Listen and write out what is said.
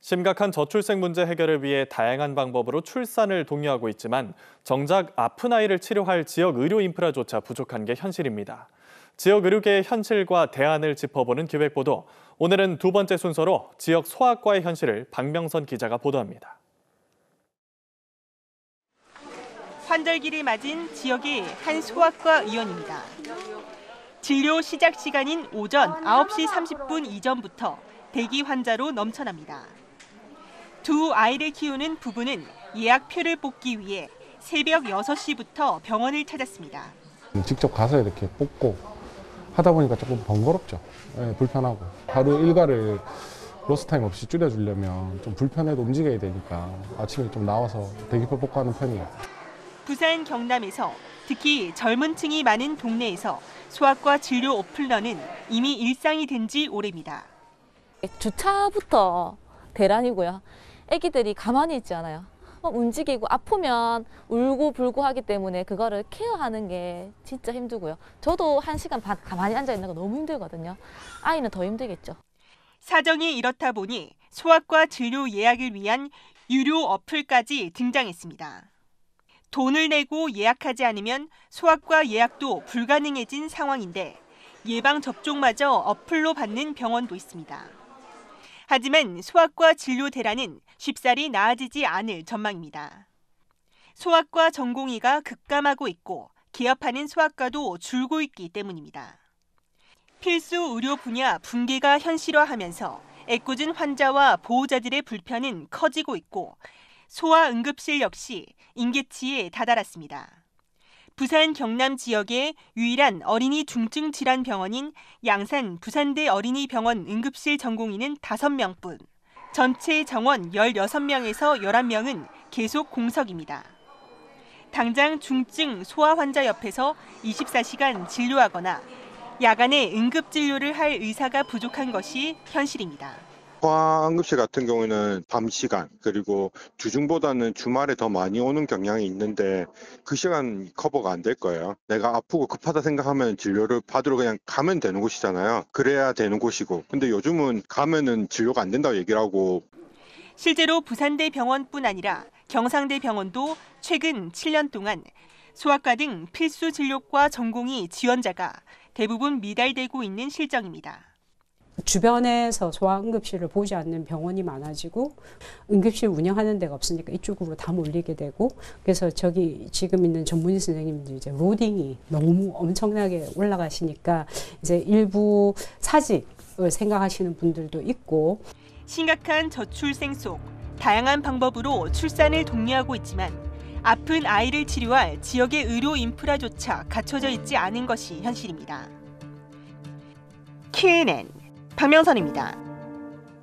심각한 저출생 문제 해결을 위해 다양한 방법으로 출산을 독려하고 있지만 정작 아픈 아이를 치료할 지역 의료 인프라조차 부족한 게 현실입니다. 지역 의료계의 현실과 대안을 짚어보는 기획보도 오늘은 두 번째 순서로 지역 소아과의 현실을 박명선 기자가 보도합니다. 환절기를 맞은 지역의 한 소아과 의원입니다. 진료 시작 시간인 오전 9시 30분 이전부터 대기 환자로 넘쳐납니다. 두 아이를 키우는 부부는 예약표를 뽑기 위해 새벽 6시부터 병원을 찾았습니다. 직접 가서 이렇게 뽑고 하다 보니까 조금 번거롭죠. 예, 불편하고 하루 일과를 로스타임 없이 줄여주려면 좀 불편해도 움직여야 되니까 아침에 좀 나와서 대기표 뽑고 하는 편이에요. 부산 경남에서 특히 젊은 층이 많은 동네에서 소아과 진료 오플러는 이미 일상이 된 지 오래입니다. 주차부터 대란이고요. 아기들이 가만히 있지 않아요. 막 움직이고 아프면 울고 불고 하기 때문에 그거를 케어하는 게 진짜 힘들고요. 저도 한 시간 반 가만히 앉아 있는 거 너무 힘들거든요. 아이는 더 힘들겠죠. 사정이 이렇다 보니 소아과 진료 예약을 위한 유료 어플까지 등장했습니다. 돈을 내고 예약하지 않으면 소아과 예약도 불가능해진 상황인데 예방 접종마저 어플로 받는 병원도 있습니다. 하지만 소아과 진료 대란은 쉽사리 나아지지 않을 전망입니다. 소아과 전공의가 급감하고 있고 개업하는 소아과도 줄고 있기 때문입니다. 필수 의료 분야 붕괴가 현실화하면서 애꿎은 환자와 보호자들의 불편은 커지고 있고 소아 응급실 역시 인계치에 다다랐습니다. 부산 경남 지역의 유일한 어린이 중증 질환 병원인 양산 부산대 어린이병원 응급실 전공의는 5명뿐. 전체 정원 16명에서 11명은 계속 공석입니다. 당장 중증 소아 환자 옆에서 24시간 진료하거나 야간에 응급 진료를 할 의사가 부족한 것이 현실입니다. 소아응급실 같은 경우에는 밤 시간 그리고 주중보다는 주말에 더 많이 오는 경향이 있는데 그 시간 커버가 안 될 거예요. 내가 아프고 급하다 생각하면 진료를 받으러 그냥 가면 되는 곳이잖아요. 그래야 되는 곳이고. 근데 요즘은 가면은 진료가 안 된다고 얘기를 하고 실제로 부산대 병원뿐 아니라 경상대 병원도 최근 7년 동안 소아과 등 필수 진료과 전공의 지원자가 대부분 미달되고 있는 실정입니다. 주변에서 소아응급실을 보지 않는 병원이 많아지고 응급실 운영하는 데가 없으니까 이쪽으로 다 몰리게 되고 그래서 저기 지금 있는 전문의 선생님들 이제 로딩이 너무 엄청나게 올라가시니까 이제 일부 사직을 생각하시는 분들도 있고 심각한 저출생 속 다양한 방법으로 출산을 독려하고 있지만 아픈 아이를 치료할 지역의 의료 인프라조차 갖춰져 있지 않은 것이 현실입니다. KNN 박명선입니다.